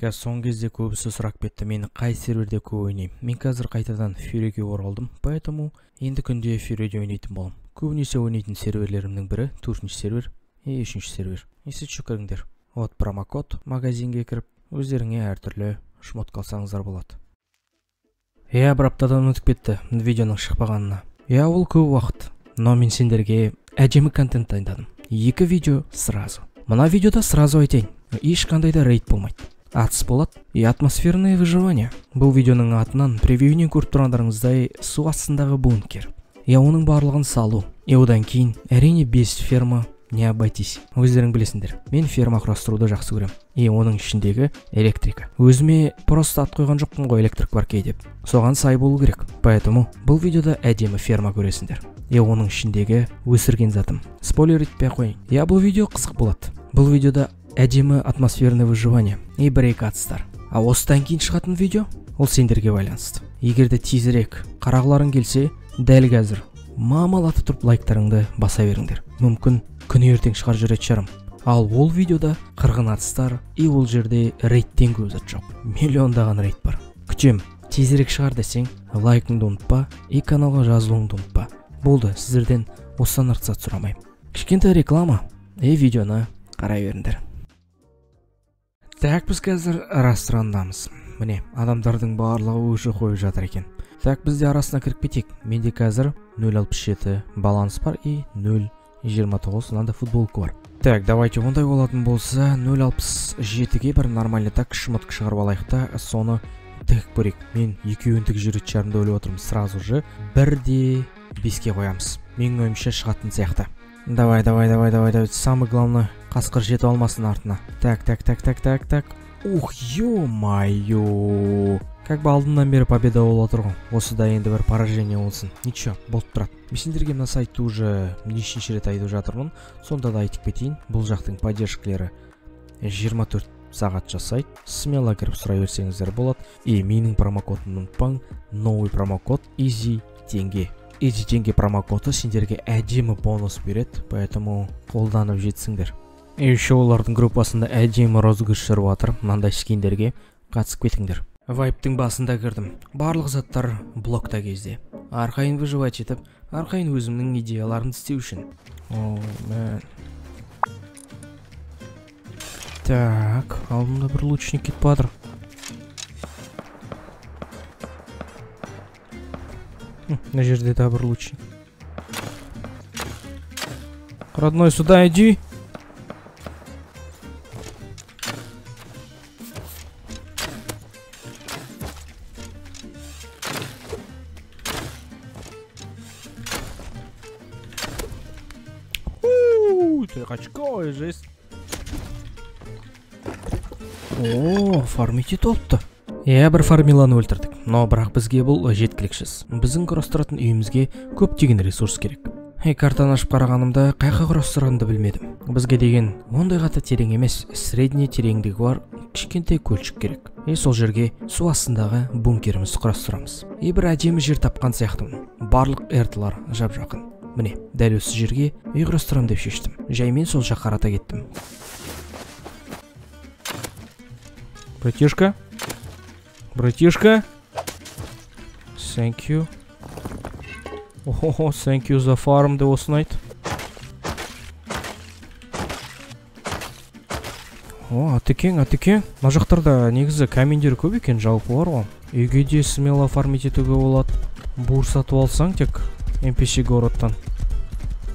қазір соңғы кезде көбісі сұрап кетті мені қай серверде көп ойнаймын? Мен қазір қайтадан фьюриге оралдым поэтому енді күнде фьюриде ойнайтын боламын көбінесе ойнайтын серверлерімнің бірі төртінші сервер и үшінші сервер. Что кіріңдер вот промокод магазинге кіріп өздеріңе әртүрлі шмотка алсаңыздар болады. Иә бір аптадан өтіп кетті видеоның шықпағанына. Иә ол көп уақыт. Но мен сендерге әдемі контент дайындадым. Екі видео сразу. Мына видеода сразу айтайын ешқандай да рейд болмайды. Атыс болады и атмосферное выживание бұл видеоның атынан превьюінен көріп тұрғандарыңыздай су астындағы бункер. Иә оның барлығын салу. И одан кейін әрине без ферма не обойтись. Өздерің білесіңдер. Мен ферма құрастыруды жақсы көремін. И оның ішіндегі электрика. Өзіме просто ат қойған жоқпын ғой электрик баркей деп. Соған сай болу керек. Поэтому бұл видеода әдемі ферма көресіңдер. И оның ішіндегі өсірген затым. Спойлер етпей ақ қояйын. Иә бұл видео қызық болады бұл видеода әдемі атмосферное выживание. И бір екі атыстар а осыдан кейін шығатын видео? Ол сендерге байланысты. Егер де тезірек қарағыларың келсе дәл қазір мамалатып тұрып лайктарыңды баса беріңдер. Мүмкін күні ертең шығар жүретін шығармын ал ол видеода қырғын атыстар и ол жерде рейдтен көп зат жоқ. Миллиондаған рейд бар. Күтем тезірек шығар десең лайкыңды ұмытпа и каналға жазылуыңды ұмытпа. Болды сіздерден осыдан артық сұрамаймын кішкентай реклама и видеоны қарай беріңдер. Так біз қазір ресторандамыз міне адамдардың барлығы уже қойып жатыр екен. Так біз де арасына кіріп кетейік. Менде қазір 067 баланс бар и 029 мынандай футболка бар. Так давайте ондай болатын болса 067-ге бір нормальный так шмотка шығарып алайық та соны тігіп көрейік. Мен екеуін тігіп жүретін шығармын деп отырмын сразу же бірде беске қоямыз. Менің ойымша шығатын сияқты. Давай давай давай давай давай. Самый главный қасқыр жетіп алмасын артына. Так так так так так так. Ух ё моё как бы алдымнан бері победа болып отыр ғой. Осыда енді бір поражение болсын. Ничего болып тұрады. Мен сендерге мына сайтты уже нешінші рет айтып жатырмын. Сонда да айтып кетейін. Бұл жақтың поддержкалері 24 сағат жасайды смело кіріп сұрай берсеңіздер болады. И менің промокодымды ұмытпаң. Новый промокод изи теңге. Изи теңге промокоды сендерге әдемі бонус береді. Поэтому қолданып жетсіңдер. Еще олардың группасында әдемі розыгрыш жүріп жатыр мынандай скиндерге қатысып кетіңдер. Вайптың басында кірдім. Барлық заттар блокта кезде. Арқайын выживать етіп арқайын өзімнің идеяларымды істеу үшін. О мэн. Так алдымда бір лучник кетіп жатыр мына жерде тағы бір лучник. Родной сюда иди. Жесть о фармить етіпті иә бір фармиланы өлтірдік но бірақ бізге бұл жеткіліксіз. Біздің құрастыратын үйімізге көптеген ресурс керек. Е картаны ашып қарағанымда қайқа құрастырғанымды білмедім. Бізге деген ондай қатты терең емес средний тереңдігі бар кішкентай көлшік керек. И сол жерге су астындағы бункерімізді құрастырамыз. И бір әдемі жер тапқан сияқтымын. Барлық эртлар жап жақын. Міне дәл осы жерге үй құрастырамын деп шештім. Жаймен сол жаққа қарата кеттім. Братишка? Братишка? Thank you. О thank you за фарм деп осыны айт. О атекең атекең. Мына жақтарда негізі камендер көп екен жалпы бар ғой. Үйге де смело фармить етуге болады. Бур сатып алсаң тек npc городтан.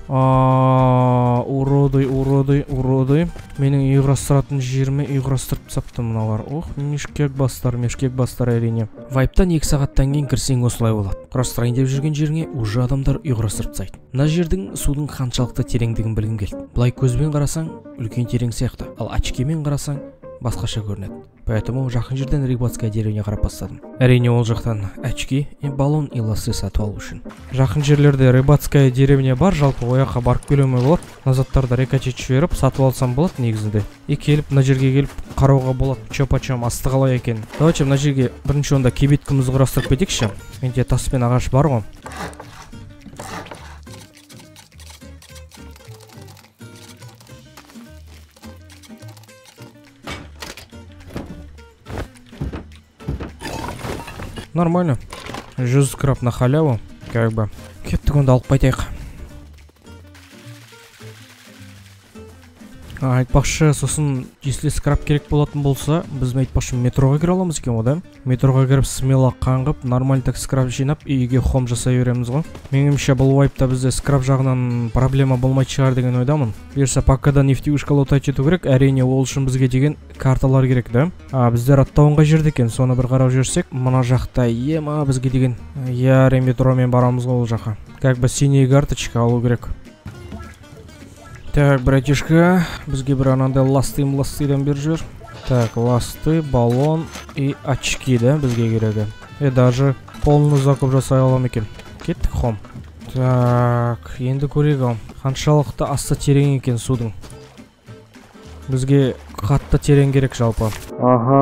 Уроды уроды уроды менің үй құрастыратын жеріме үй құрастырып тастапты мыналар. Ох мешкек бастар мешкек бастар әрине. Вайптан екі сағаттан кейін кірсең осылай болады. Құрастырайын деп жүрген жеріңе уже адамдар үй құрастырып тастайды. Мына жердің судың қаншалықты тереңдігін білгің келді. Былай көзбен қарасаң үлкен терең сияқты. Ал очкимен қарасаң басқаша көрінеді. Поэтому жақын жерден рыбацкая деревня қарап бастадым. Әрине ол жақтан очки и баллон и лассы сатып алу үшін. Жақын жерлерде рыбацкая деревня бар жалпы ол жаққа барып келуіме болады мына заттарды рекачить жіберіп сатып алсам болады негізінде. И келіп мына жерге келіп қарауға болады че почем асты қалай екен? Давайте мына жерге бірінші онда кибиткамызды құрастырып кетейікші. Менде тас пен ағаш бар ғой. Нормально. Жүз скраб на халяву как бы. Кеттік онда алып қайтайық айтпақшы сосын если скраб керек болатын болса біз айтпақшы метроға кіре аламыз екен ғой да? Метроға кіріп смело қаңғып нормально так скраб жинап үйге хом жасай береміз ғой. Меніңше бұл вайпта бізде скраб жағынан проблема болмайтын шығар деген ойдамын. бұйырса покада нефтеюшка лутать ету керек әрине ол үшін бізге деген карталар керек да? А біздер аттауын қай жерде екен соны бір қарап жіберсек мына жақта ема бізге деген иә метромен барамыз ғой ол жаққа. Как бы синий карточка алу керек. Так братишка бізге бір анандай ласты ластыдан беріп жібер так ласты баллон и очки да бізге керегі е даже полный закуп жасай аламын екен. Кеттік хом. Так енді көрейік ау. Қаншалықты асты терең екен судың. Бізге қатты терең керек жалпы. Аха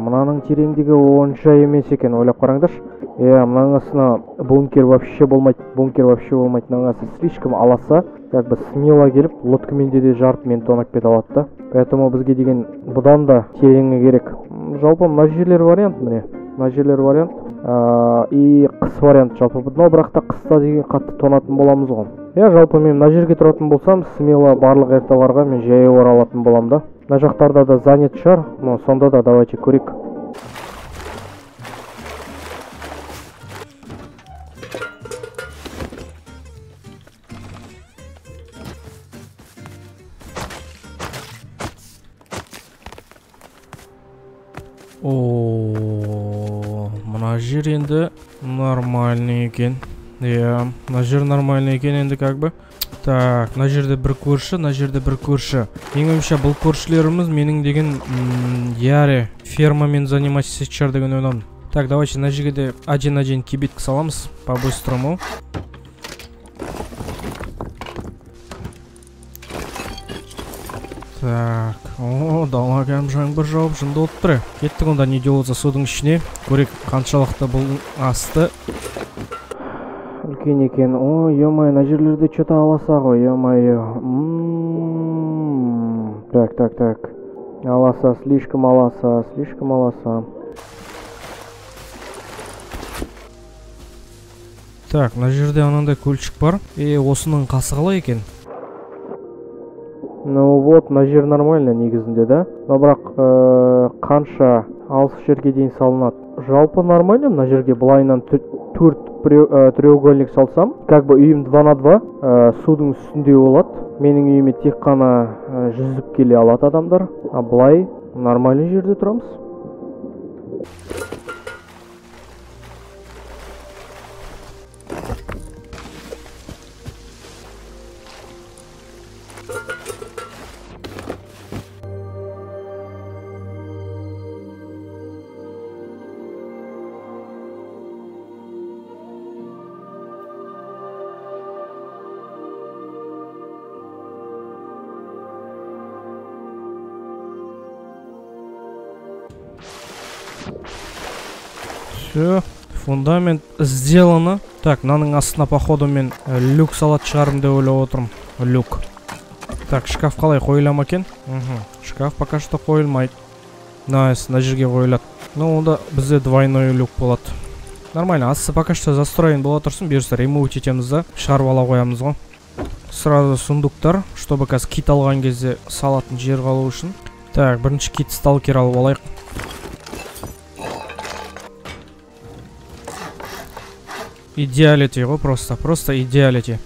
мынаның тереңдігі онша емес екен ойлап қараңдаршы. Иә мынаның астына бункер вообще болмайды бункер вообще болмайды мынаның слишком аласа как бы смело келіп лодкамен де жарып мені тонап кете алады да. Поэтому бізге деген бұдан да тереңі керек. Жалпы мына жерлер вариант міне. Мына жерлер вариант. И қыс вариант жалпы но бірақ та қыста деген қатты тонатын боламыз ғой. Иә жалпы мен мына жерге тұратын болсам смело барлық рталарға мен жаяу бара алатын боламын да. Мына жақтарда да занят шығар но сонда да давайте көрейік. О мына жер енді нормальный екен. Иә мына жер нормальный екен енді как бы. Так мына жерде бір көрші мына жерде бір көрші. Менің ойымша бұл көршілеріміз менің деген яре фермамен заниматься шығар деген ойладым так давайте мына жерге де один один кибитка саламыз по быстрому так. О дала кәдімгі жаңбыр жауып жынды болып тұр кеттік онда не де болса судың ішіне? Көрейік қаншалықты бұл асты? Үлкен екен. О е мое мына жерлерде че то аласа ғой е. Мое так так так. Аласа слишком аласа слишком аласа. Так мына жерде анандай көлшік бар. И осының қасы қалай екен? Ну вот мына жер нормально негізінде да? Но бірақ ә, қанша алыс жерге дейін салынады? Жалпы нормально мына жерге былайынан төрт треугольник салсам как бы үйім 2 на 2 ә, судың үстінде болады. Менің үйіме тек қана ә, жүзіп келе алады адамдар. А былай нормальный жерде тұрамыз. Фундамент сделано. Так мынаның астына походу мен э, люк салатын шығармын деп ойлап отырмын. Люк. Так шкаф қалай? Қойыла ма екен? Шкаф пока что қойылмайды. Найс мына жерге қойылады. Ну онда бізде двойной люк болады. Нормально астысы пока что застроен бола тұрсын. Бұйырса ремоут етеміз да шығарып ала қоямыз ғой. Сразу сундуктар чтобы қазір кит алған кезде салатын жер қалу үшін. Так бірінші кит сталкер алып алайық. Идеалити ғой просто просто идеалити.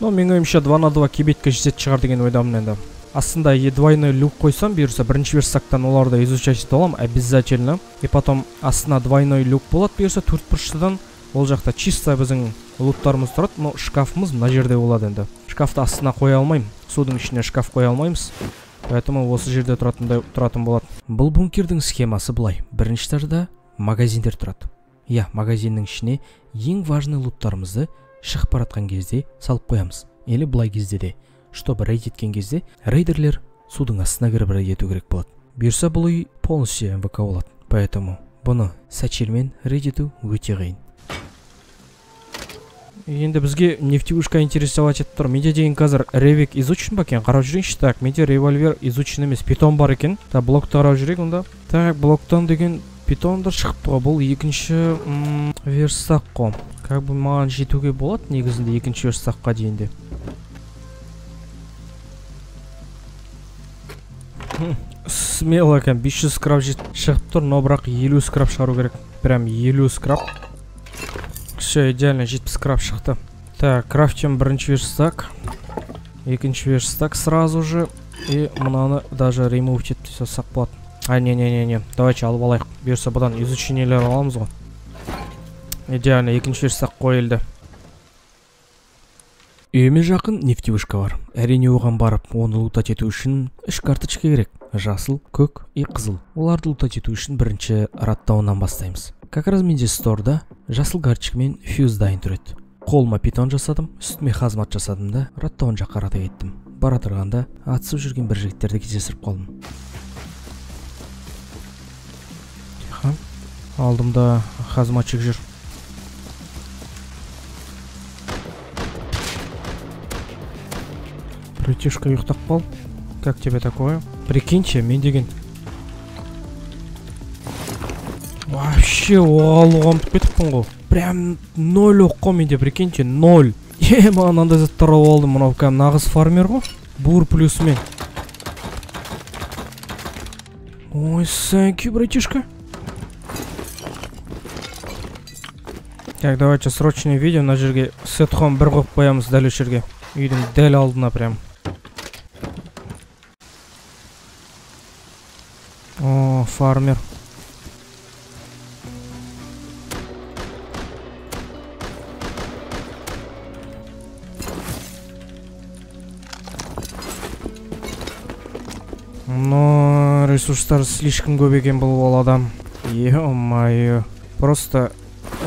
Ну менің ойымша два на два кибетке жететін шығар деген ойдамын енді астында е двойной люк қойсам бұйырса бірінші верстактан оларды изучать ете аламын обязательно. И потом астына двойной люк болады бұйырса бұрыштыдан ол жақта чисто біздің луттарымыз тұрады но шкафымыз мына жерде болады енді. Шкафты астына қоя алмаймын судың ішіне шкаф қоя алмаймыз. Поэтому осы жерде тұратындай тұратын болады. Бұл бункердің схемасы былай. Бірінші этажда магазиндер тұрады. Иә магазиннің ішіне ең важный луттарымызды шығып бара жатқан кезде салып қоямыз. Или былай кезде де чтобы рейд еткен кезде рейдерлер судың астына кіріп рейд ету керек болады. Бұйырса бұл үй полностью мвк болады. Поэтому бұны сачельмен рейд ету өте қиын. Енді бізге нефтеюшка интересовать етіп тұр. Менде деген қазір ревик изучен ба екен? Қарап жүрейінші. Так менде револьвер изучен емес. Питон бар екен. Так блокты қарап жүрейік. Онда так блоктан деген питон да шығыпты ғой бұл екінші верстак қой как бы маған жетуге болады негізінде екінші верстакқа дейін де смело екен 500 скраб шығып тұр но бірақ 50 скраб шығару керек. Прям 50 скраб. Все идеально 70 скраб шықты. Так крафтим бірінші верстак. Екінші верстак сразу же. И мынаны даже ремув етіп тастасақ болады а не не не не давайте алып алайық бұйырса бұдан изучениелер аламыз ғой. Идеально екінші верстак қойылды. Үйіме жақын нефтевышка бар. Әрине оған барып оны лутать ету үшін үш карточка керек. Жасыл көк и қызыл. Оларды лутать ету үшін бірінші раттауынан бастаймыз. Как раз менде сторда жасыл карточка мен фьюз дайын тұрады. Қолыма питон жасадым үстіме хазмат жасадым да раттауын жаққа қарата кеттім. Бара тұрғанда атысып жүрген бір жігіттерді кездестіріп қалдым. Алдымда хазматчик жүр. Братишка ұйықтап қал как тебе такое? Прикиньте мен деген. Вообще алуға ұмытып кетіппін ғой. Прям ноль оқ қой менде прикиньте ноль. Е маған мынандай заттар алып алдым мынау кәдімгі нағыз фармер ғой. Бур плюсымен. Ой сәнки братишка. Так давайте срочный видео мына жерге. Сетхом бір қойып қоямыз дәл осы жерге. Үйдің дәл алдына прям. О фармер. Но ресурстар слишком көп екен бұл е-мое просто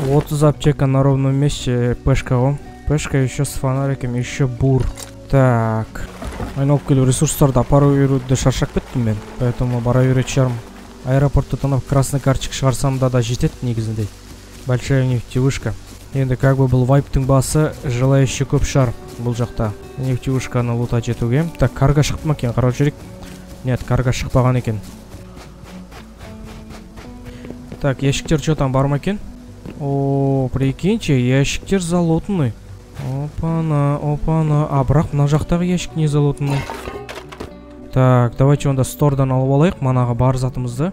30 аптека на ровном месте пешка ғой пешка еще с фонариком еще бур. Так. Айналып келіп ресурстарды апара беруді шаршап кеттім мен поэтому бара беретін шығармын аэропортта тонап красный карточка шығарсам да да жетеді негізінде большая нефтевышка енді как бы бұл вайптың басы желающий көп шығар бұл жақта нефтевышканы лутать етуге так карга шықты ма екен қарап жүрейік нет карга шықпаған екен так ящиктер че там бар ма екен о прикиньте ящиктер залутанный опана опана. А бірақ мына жақтағы ящик не залутанный так давайте онда стордан алып алайық. Манағы бар затымызды.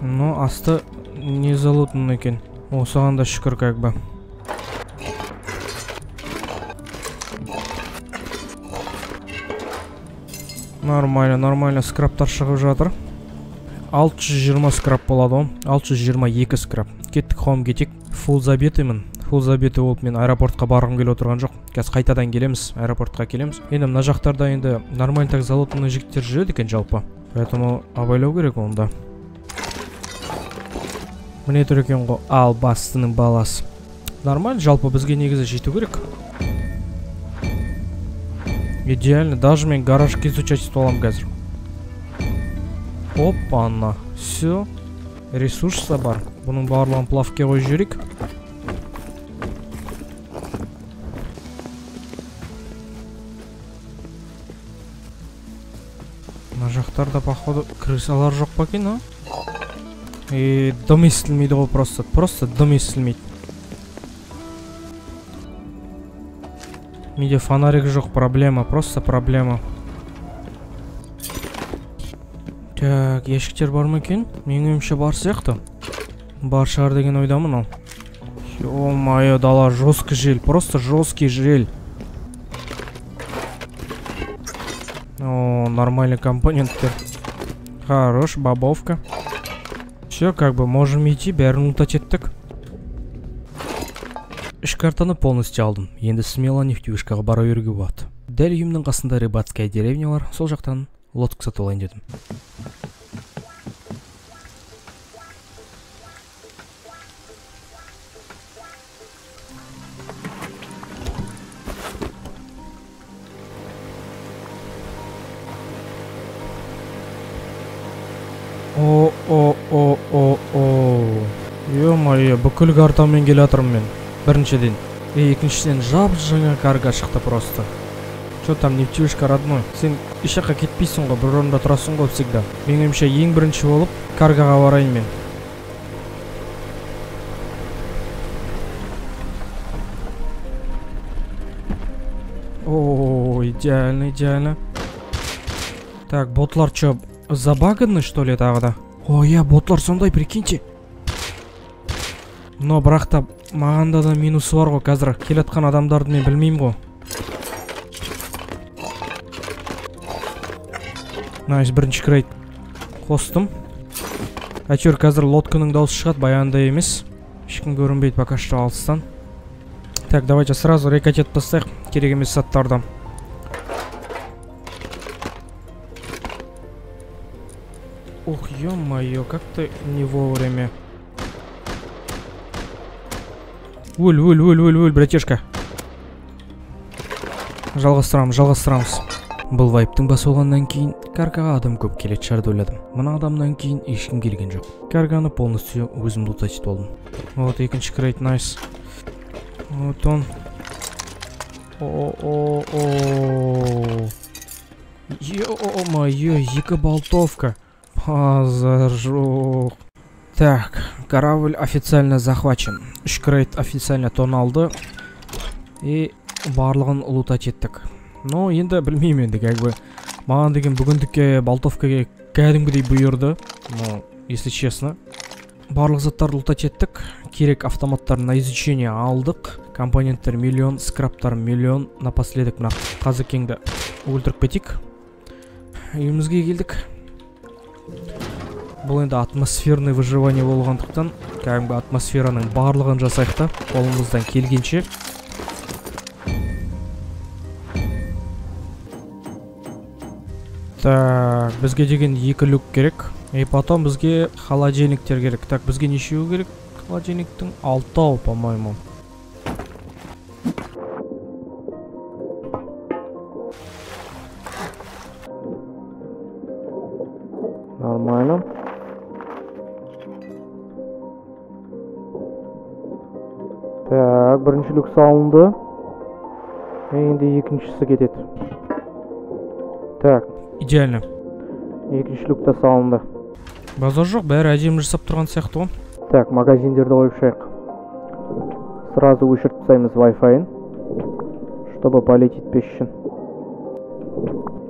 Но асты не залутанный екен. Осыған да шүкір как бы. Нормально нормально скраптар шығып 620 скрап болады ғой. 622 скрап кеттік хоум кетейік фул забитыймын фул забитый болып мен аэропортқа барғым келіп отырған жоқ. Қазір қайтадан келеміз аэропортқа келеміз. Енді мына жақтарда енді нормально так залутанный жігіттер жүреді екен жалпы. Поэтому абайлау керек онда. Міне тұр екен ғой ал бастының баласы. Нормально жалпы бізге негізі жету керек. Идеально даже мен изучать етіп аламын қазір. опана все ресурс та бар бұның барлығын плавке қойып жіберейік мына жақтарда походу крысалар жоқ па екен а и дым естілмейді ғой просто просто дым естілмейді менде фонарик жоқ проблема просто проблема Так ящиктер бар ма екен менің ойымша бар сияқты бар шығар деген ойдамын ал ё-моё дала жесткий жел просто жесткий жел о нормальный компоненттер хорош бобовка. Все как бы можем идти бәрін лутать еттік. Үш картаны полностью алдым. Енді смело нефтевышкаға бара беруге болады. Дәл үйімнің қасында рыбацкая деревня бар сол жақтан. Лодка сатып алайын дедім о о о о о ё-моё бүкіл картамен келе жатырмын мен. Біріншіден и екіншіден жап жаңа карга шықты просто. Че там нефтевышка родной? Сен еш жаққа кетпейсің ғой бір орында тұрасың ғой всегда. Менің ойымша ең бірінші болып каргаға барайын мен. О идеально идеально. Так ботлар че забаганы что ли тағы да? О иә ботлар сондай прикиньте. Но бірақ та мағанда да минусы бар ғой қазір. Келатқан адамдарды мен білмеймін ғой. найс бірінші крейт қостым әйтеуір қазір лодканың дауысы шығады баяғындай емес ешкім көрінбейді пока что алыстан так давайте сразу рекать етіп тастайық керек емес заттарды ух ё-моё как ты не вовремя өл өл өл өл өл братишка жалғастырамыз жалғастырамыз бұл вайптың басы болғаннан кейін каргаға адам көп келетін шығар деп ойладым мына адамнан кейін ешкім келген жоқ карганы полностью өзім лутать алдым вот екінші крейт найс вот он о о о ё-моё екі болтовка базар жоқ так корабль официально захвачен үш крейт официально тоналды и барлығын лутать еттік но енді білмеймін енді как бы маған деген бүгіндікке болтовкаға кәдімгідей бұйырды. Ну если честно. Барлық заттарды лутать еттік. Керек автоматтарды на изучение алдық. Компоненттер миллион скраптар миллион. Напоследок мына қазекеңді өлтіріп кетейік. Үйімізге келдік. Бұл енді атмосферный выживание болғандықтан кәдімгі атмосфераның барлығын жасайық та қолымыздан келгенше. Так бізге деген екі люк керек. И потом бізге холодильниктер керек. Так бізге нешеу керек холодильниктің? Алтау по моему нормально. Так бірінші люк салынды. Енді екіншісі кетеді. Так. Идеально. Екінші люк салынды. Базар жоқ бәрі әдемі жасап тұрған сияқты ғой. Так магазиндерді қойып шығайық сразу өшіріп тастаймыз вай файын чтобы полеть етпес үшін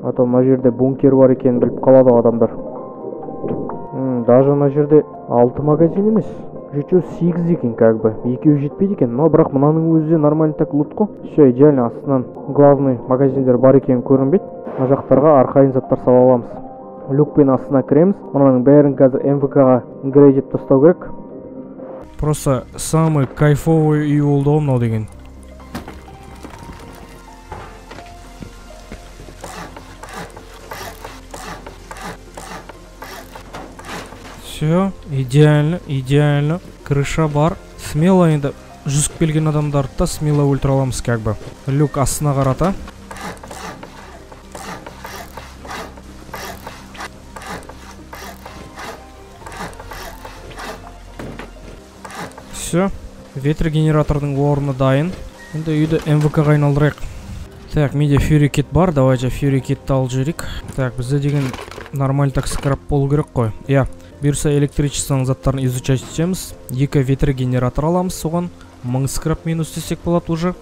а то мына жерде бункер бар екенін біліп қалады ғой адамдар. М, даже мына жерде алты магазин емес жетеу сегіз екен как бы. Екеуі жетпейді екен но бірақ мынаның өзі де нормально так лут қой. Все идеально астынан главный магазиндер бар екені көрінбейді. Мына жақтарға арқайын заттар сала аламыз. Люкпен астына кіреміз. Мынаның бәрін қазір мвк ға етіп тастау керек. Просто самый кайфовый үй болды ғой мынау деген. Все идеально идеально. Крыша бар. Смело енді жүзіп келген адамдарды да смело өлтіре аламыз как бы. Люк астына қарата. Все ветрогенератордың орны дайын. Енді үйді мвк ға айналдырайық. Так менде фьюри кит бар давайте фьюри китті алып жіберейік. Так бізде деген нормально так скрап болу керек қой. Иә бұйырса электричествоның заттарын изучать етеміз. Екі ветрогенератор аламыз соған. Мың скрап минус десек болады уже.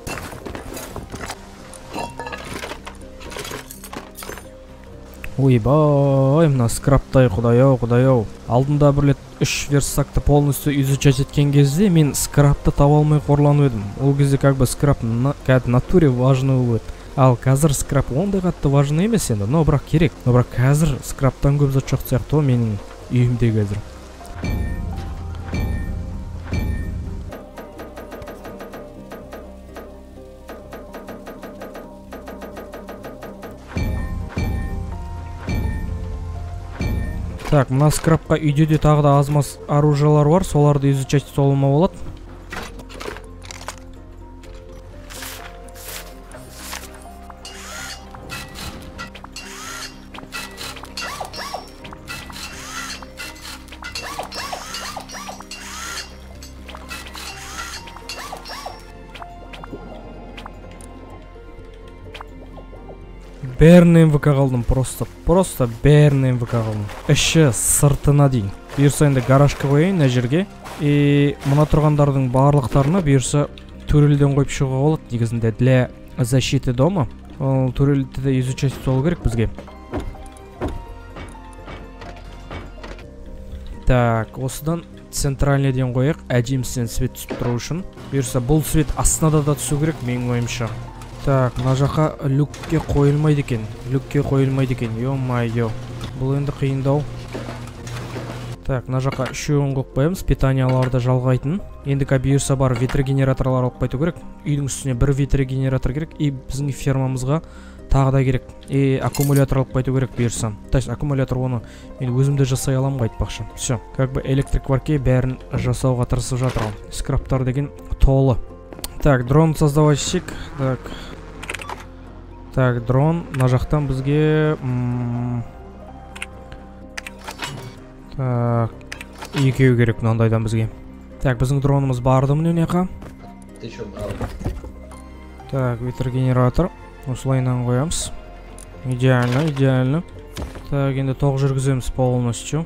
Ойбай мына скраптай құдай ау құдай ау алдында бір рет үш верстакты полностью изучать еткен кезде мен скрапты таба алмай қорланып едім. Ол кезде как бы скрап кәдімгі натуре важный болып еді ал қазір скрап ондай қатты важный емес енді. Но бірақ керек. Но бірақ қазір скраптан көп зат жоқ сияқты ғой менің үйімде қазір. Так мына скрапқа үйде де тағы да аз маз бар. Соларды изучать алуыма болады. Бәрін мвк қалдым просто просто бәрін мвк қалдым іші сыртына дейін. Бұйырса енді гаражға қояйын мына жерге. И мына тұрғандардың барлықтарына бұйырса төрелден қойып шығуға болады. Негізінде для защиты дома. Ол төрелді де изучать болу керек бізге. Так осыдан центральныйден қояйық. Әдемісінен свет түсіп тұру үшін. Бұйырса бұл свет астына да түсу керек менің ойымша. Так мына жаққа люкке қойылмайды екен. Люкке қойылмайды екен. Е мое бұл енді қиындау. Так мына жаққа үшеуін қойып қоямыз питанияларды жалғайтын. Енді бұйырса бар ветрогенераторлар алып қайту керек. Үйдің үстіне бір ветрогенератор керек. И біздің фермамызға тағы да керек. И аккумулятор алып қайту керек бұйырса. Есть аккумулятор оны мен өзім де жасай аламын ғой айтпақшы. Все. Как бы электрик варке бәрін жасауға тырысып жатыр ғой скраптар деген толы. Так дрон создавальщик. Так. так дрон мына жақтан бізге так екеу керек мынандайдан бізге так біздің дронымыз барды міне мына жаққа так ветрогенератор осылайынан қоямыз идеально идеально так енді тоқ жүргіземіз полностью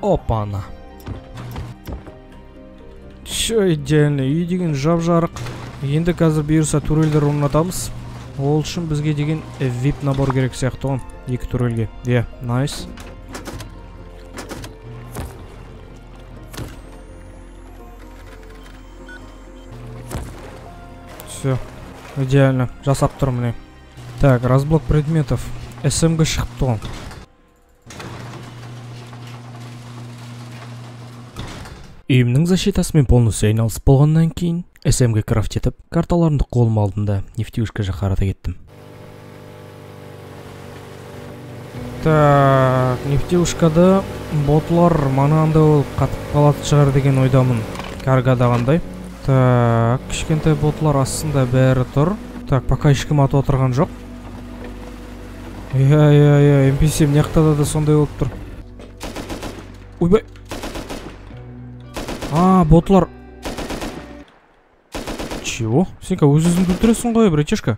опана все Идеально үй деген жап жарық енді қазір бұйырса турельдер орнатамыз. Ол үшін бізге деген вип набор керек сияқты ғой екі турельге. Иә найс. Все идеально. Жасап тұр міне. Так разблок предметов. Смг шығыпты ғой. Үйімнің защитасымен полностью айналысып болғаннан кейін смг крафт етіп карталарымды қолыма алдым да нефтеюшка жаққа қарата кеттім. Так нефтеюшкада ботлар манағындай болып қатып қалатын шығар деген ойдамын. Каргадағандай так кішкентай ботлар астында бәрі тұр. Так пока ешкім атып отырған жоқ. Иә иә иә npc мына да сондай болып тұр. Ойбай ботлар. Чего? Сен өз өзіңді өлтіресің ғой братишка.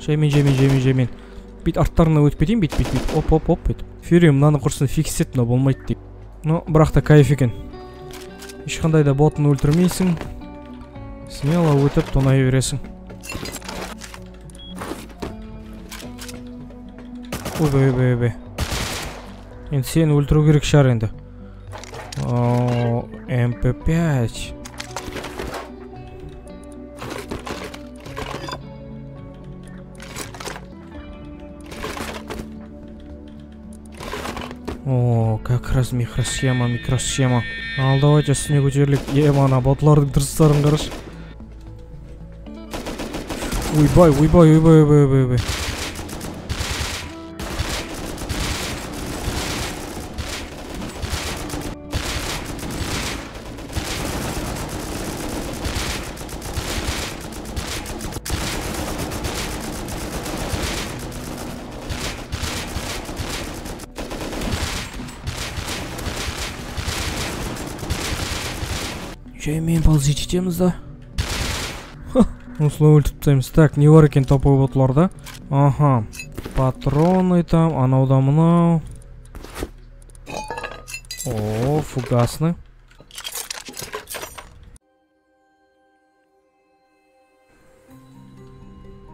Жаймен жаймен жаймен жаймен бүйтіп арттарына өтіп кетейін бүйтіп бүйтіп оп оп оп бүйтіп фьюри мынаны құрсын фикс ет мынау болмайды деп ну бірақ та кайф екен ешқандай да ботын өлтірмейсің смело өтіп тонай бересің ойбай ойбай ойбай енді сені өлтіру керек шығар енді мп пять о как раз микросхема микросхема ал давайте үстіне көтерілейік е мана ботлардың дұрыстарын қарашы ойбай ойбай ойбай ойбай ойбай ойбай жаймен ползить етеміз да осылай өлтіріп тастаймыз так не бар екен топовый ботларда аха патроны там анау да мынау о фугасный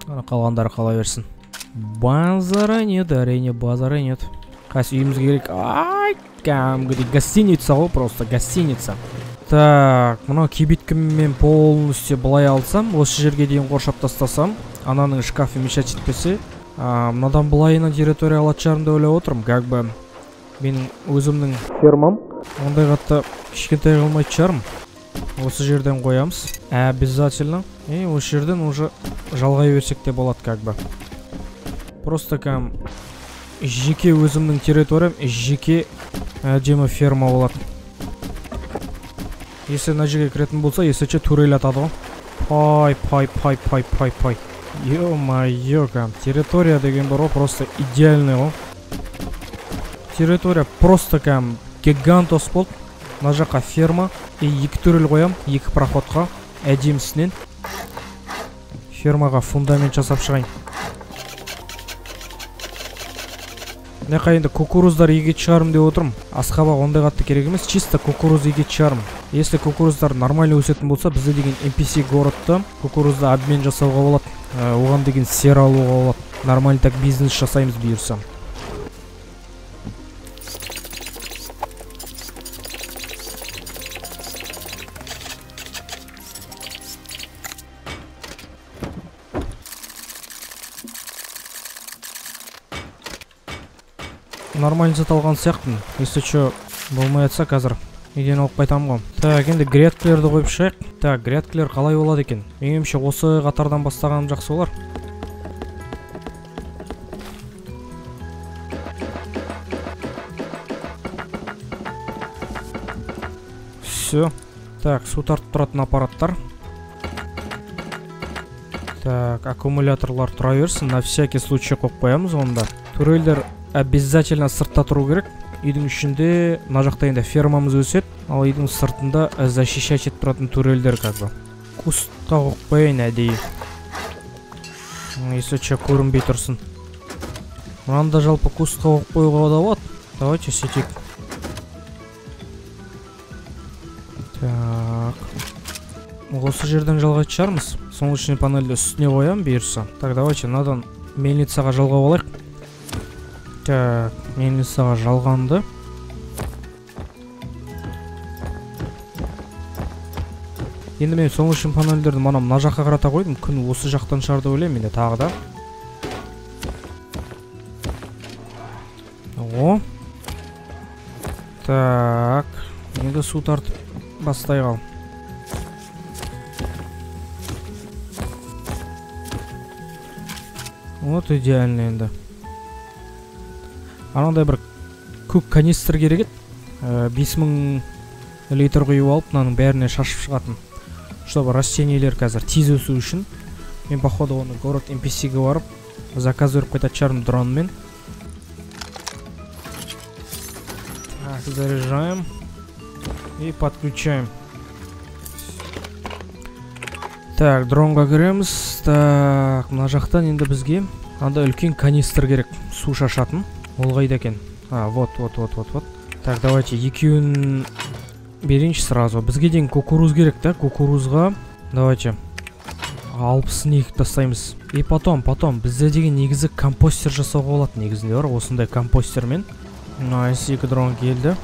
ана қалғандары қала берсін базара нет әрине базара нет қазір үйімізге керек ай кәдімгідей гостиница ғой просто гостиница Так мынау кибиткіммен полностью былай алсам осы жерге дейін қоршап тастасам ананың шкафы мешать етпесе мынадан былайына территория алатын шығармын деп ойлап отырмын как бы менің өзімнің фермам? ондай қатты кішкентай қылмайтын шығармын. Осы жерден қоямыз. Обязательно. И осы жерден уже жалғай берсек те болады как бы. Просто кәдімгі жеке өзімнің территориям жеке әдемі ферма болады если мына жерге кіретін болса есече турель атады ғой пай пай пай пай пай пай е мое территория деген бар ғой просто идеальный ғой территория просто кәдімгі гигантос болды мына жаққа ферма. И екі төрел қоям екі проходқа әдемісінен фермаға фундамент жасап шығайын мына жаққа енді кукуруздар егетін шығармын деп отырмын. Асқабақ ондай қатты керек емес чисто кукуруз егетін шығармын если кукуруздар нормально өсетін болса бізде деген npc городта кукурузды обмен жасауға болады ә, оған деген сера алуға болады нормально так бизнес жасаймыз бұйырса. Нормально зат алған сияқтымын. Если че болмай жатса қазір үйден алып қайтамын ғой. Так енді грядкілерді қойып шығайық так грядкілер қалай болады екен? Меніңше осы қатардан бастағаным жақсы болар. Все. Так су тартып тұратын аппараттар. Так аккумуляторлар тұра берсін. На всякий случай қойып қоямыз онда. Турельдер обязательно сыртта тұру керек. Үйдің ішінде мына жақта енді фермамыз өседі. Ал үйдің сыртында защищать етіп тұратын турельдер как бы кустқа қойып қояйын әдейі. Если че көрінбей тұрсын. Мынаны да жалпы кустқа қойып қоюға да болады. Давайте сөйтейік. Так. Осы жерден жалғайтын шығармыз. Солнечный панельді үстіне қоямын бұйырса. Так давайте мынадан мельницаға жалғап алайық. Так мельницаға жалғанды. Енді мен солнечный панельдерді мана мына жаққа қарата қойдым. Күн осы жақтан шығар деп ойлаймын тағы да. О. Так енді су тартып бастай қал. Вот идеально енді. Анандай бір көк канистр керек еді. Бес мың литр құйып алып мынаның бәріне шашып шығатын. Чтобы растениелер қазір тез өсу үшін. Мен походу оны город npcге барып заказ беріп қайтатын шығармын дронмен так заряжаем и подключаем. Так дронға кіреміз. Так мына жақтан енді бізге андай үлкен канистр керек су шашатын. Ол қайда екен. А вот вот вот вот вот. Так давайте екеуін берейінші сразу. Бізге деген кукуруз керек та кукурузға. Давайте. Алпысын егіп тастаймыз. И потом потом бізде деген негізі компостер жасауға болады негізінде бар осындай компостермен. Найс екі дрон келді.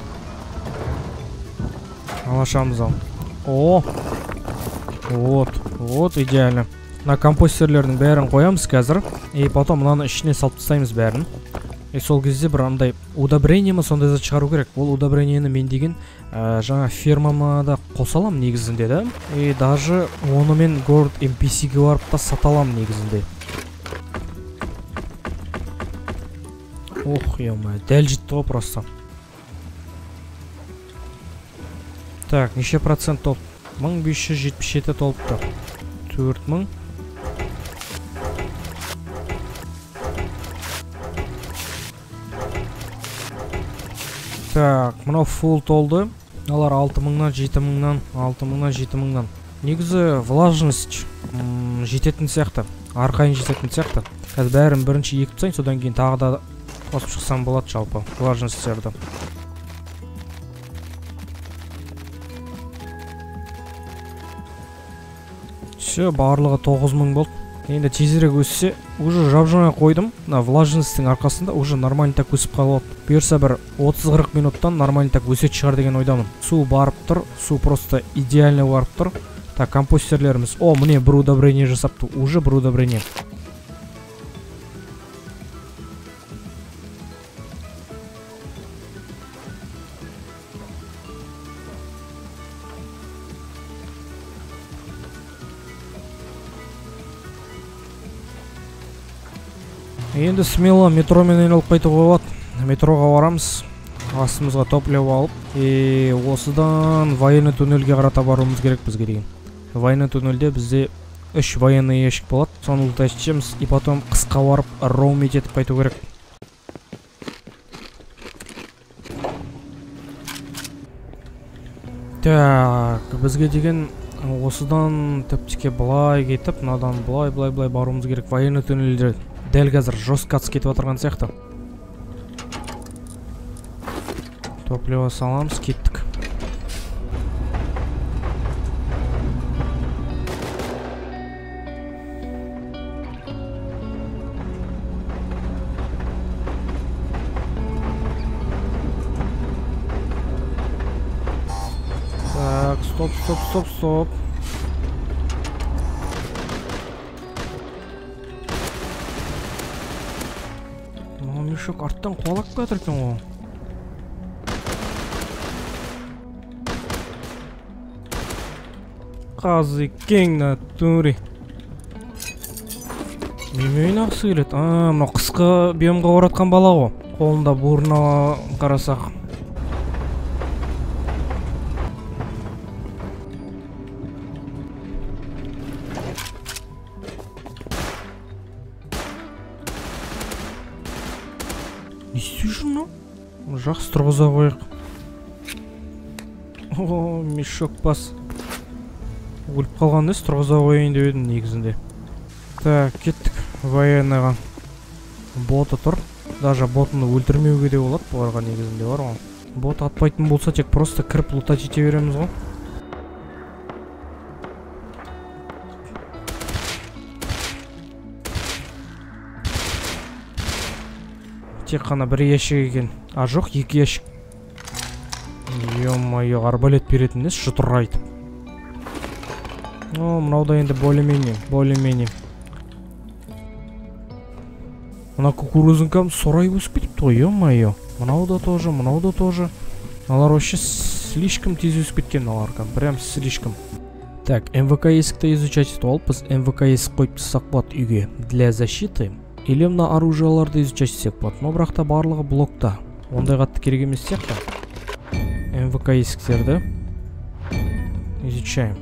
Алашамыз ау о! Вот вот идеально. Мына компостерлердің бәрін қоямыз қазір. И потом мынаны ішіне салып тастаймыз бәрін и сол кезде бір андай удобрение ма сондай зат шығару керек. Ол удобрениені мен деген ә, жаңа фермама да қоса аламын негізінде да. И даже онымен город ге барып та сата аламын негізінде. Ох е дәл жетті ғой просто. Так неше процент толып 1577 толыпты. 4000 так мынау фул толды. Алар алты мыңнан жеті мыңнан алты мыңнан жеті мыңнан. Негізі влажность жететін сияқты арқайын жететін сияқты. Қазір бәрін бірінші егіп тастайын содан кейін тағы да қосып шықсам болады жалпы влажностьтерді. Все барлығы тоғыз мың болды. Енді тезірек өссе уже жап жаңа қойдым мына влажностьтің арқасында уже нормально так өсіп қалады бұйырса бір 30-40 минуттан нормально так өсетін шығар деген ойдамын. Су барып тұр су просто идеально барып тұр. Так компостерлеріміз о міне бір удобрение жасапты уже бір удобрение. Енді смело метромен айналып қайтуға болады. Метроға барамыз. Астымызға топливо алып. И осыдан военный туннельге қарата баруымыз керек бізге деген. Военный туннельде бізде үш военный ящик болады. Соны ултайтеміз и потом қысқа барып роумить етіп қайту керек. Так бізге деген осыдан тіптіке былай кетіп мынадан былай былай былай баруымыз керек. Военный туннельдер. дәл қазір жестко кетіп отырған сияқты топливо саламыз кеттік так стоп стоп стоп стоп Мешок арттан қуалап келе жатыр екен ғой қазекең натуре неменен ақысы келеді а мынау қысқы биомға оратқан бала ғой. Қолында бурна қарасақ. Не істеп жүр мынау жақсы тұрғыза қояйық о мешок бас өліп қалған емес тұрғыза қояйын деп едім негізінде так кеттік военныйға боты тұр даже ботыны өлтірмеуге де болады бұларға негізінде бар ғой бот атпайтын болса тек просто кіріп лутать ете береміз ғой тек қана бір ящик екен а жоқ екі ящик е мое арбалет беретін емес жұтыр айтып о мынау да енді более менее более менее мына кукурузың кәдімгі сорай өсіп кетіпті ғой е мое мынау да тоже мынау да тоже мыналар вообще слишком тез өсіп кеткен мыналар кәдімгі прям слишком так мвк есікті изучать етіп алып біз мвк есік қойып тастасақ болады үйге для защиты Мына оружияларды изучать етсек болады но бірақ та барлығы блокта. Ондай қатты керек емес сияқты. Мвк есіктерді изучаем.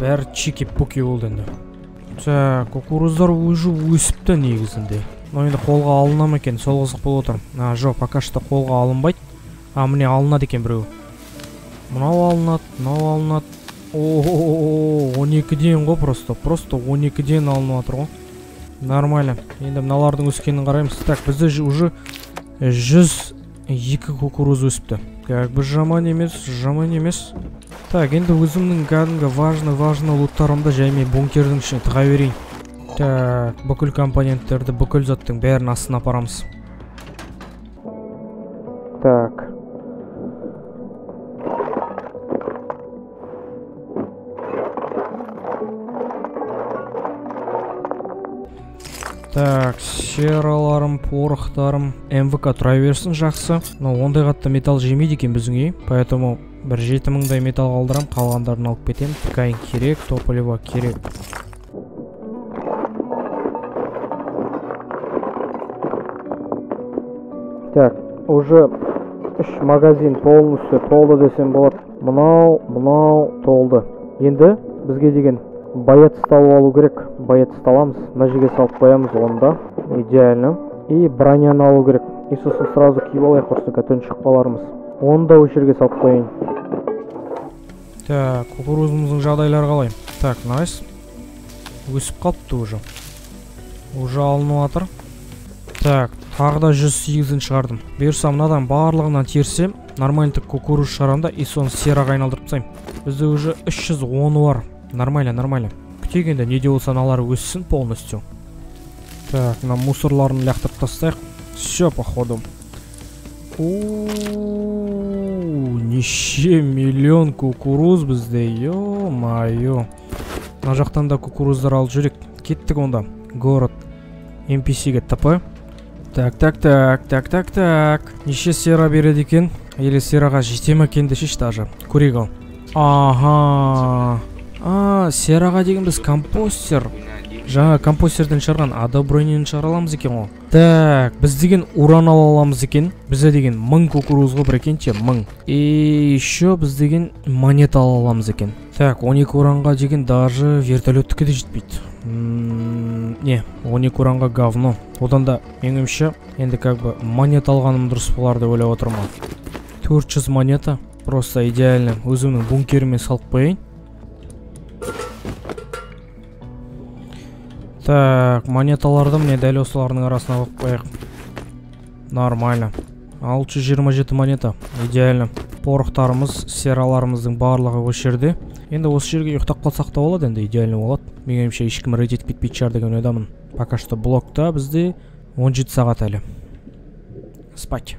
Бәрі чики пуки болды енді. Так кукуруздар уже өсіпті негізінде. Но енді қолға алына ма екен сол қызық болып отыр. А жоқ пока что қолға алынбайды. А міне алынады екен біреу. Мынау алынады мынау алынады. о он екіден ғой просто просто он екіден алынып жатыр ғой нормально енді мыналардың өскенін қараймыз так бізде же уже жүз екі кукуруз өсіпті как бы жаман емес жаман емес так енді өзімнің кәдімгі важный важный луттарымды жаймен бункердің ішіне тыға берейін так бүкіл компоненттерді бүкіл заттың бәрін астына апарамыз так Так сераларым порохтарым мвк тұра берсін жақсы. Но ондай қатты металл жемейді екен біздің үй поэтому бір жеті мыңдай металл қалдырам қалғандарын алып кетемін ткань керек топливо керек. Так уже үш магазин полностью толды десем болады. Мынау мынау толды. Енді бізге деген боец салып алу керек. Боец аламыз мына жерге салып қоямыз оны да идеально. И броняны алу керек. И сосын сразу киіп алайық түн шығып қалармыз. Оны да осы жерге салып қояйын. Так кукурузымыздың жағдайлары қалай? Так найс. Өсіп қалыпты уже. Уже алынып жатыр. Так тағы да жүз сегізін шығардым. Бұйырса мынадан барлығынан терсем нормально кукуруз шығарамын да и соны сераға айналдырып тастаймын. Бізде уже үш жүз оны бар. Нормально нормально. Күтейік енді не де болса мыналар өссін полностью. Так мына мусорларын лақтырып тастайық. Все походу. Неше миллион кукуруз бізде ё мое мына жақтан да кукуруздар алып жүрейік. Кеттік онда. Город нпсге тп. Так так так так так так. Неше сера береді екен? Или сераға жете ма екен дешейші даже көрейік ал ага а сераға деген біз компостер. Жаңа компостерден шығарған адобронинін шығара аламыз екен ғой. Так біз деген уран ала аламыз екен. Бізде деген мың кукуруз ғой прикиньте мың. И еще біз деген монета ала аламыз екен. Так 12 уранға деген даже вертолеттікі де жетпейді. Не 12 уранға говно одан да менің ойымша енді как бы монета алғаным дұрыс болар деп ойлап отырмын. Төрт жүз монета. Просто идеально. Өзімнің бункеріме салып қояйын. Так монеталарды міне дәл осылардың арасына қойып қояйық. Нормально. Алты жүз жиырма жеті монета. Идеально. Порохтарымыз сераларымыздың барлығы осы жерде. Енді осы жерге ұйықтап қалсақ та болады енді идеально болады. Меніңше ешкім рейд етіп кетпейтін шығар деген ойдамын. Пока что блокта бізде 17 сағат әлі. Спать.